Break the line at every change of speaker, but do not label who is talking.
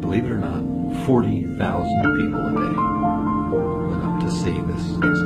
believe it or not, 40,000 people a day went up to see this.